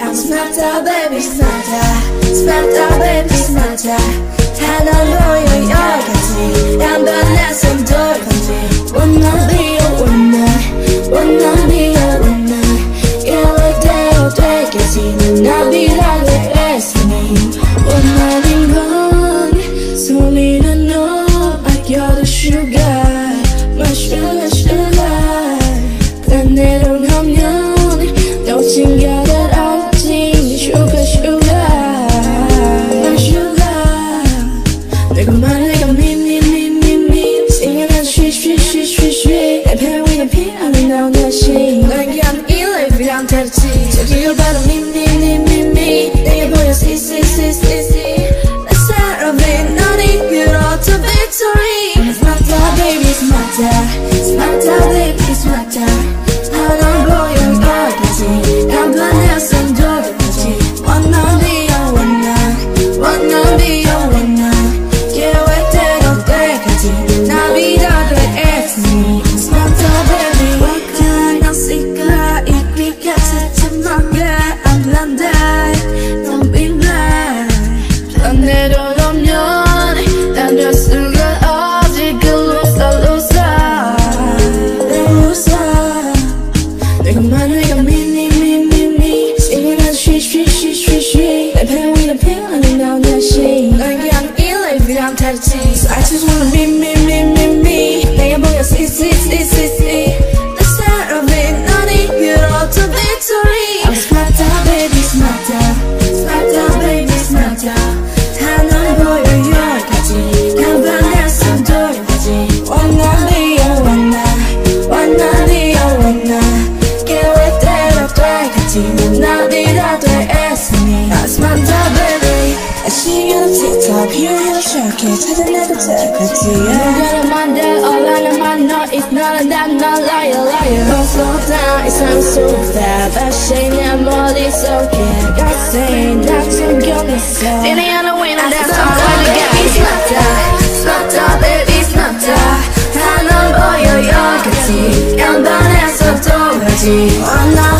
I'm smarter, baby, smarter. Smarter, baby, smarter. 하나 보여 여 I'm 30 Took you better 每个 man 每个 me me me me me，因为那是虚虚虚虚虚，来陪我的骗了你到内心，能让依赖不让太近，I just wanna be。 지는 어디라도 애쓰니 나스만 더 baby on TikTok 유료 쇼케 찾아내고 찾아갔지 누구를 만들 all I know I No, it's not a damn not liar liar Don't slow down it sounds so bad 다시 내 머릿속에 that 다 챙겨냈어 Standing on the and that's all I got Baby it's not that It's not that baby it's not that 다넌 보여 여기까지 양반에서 돌아지 Oh no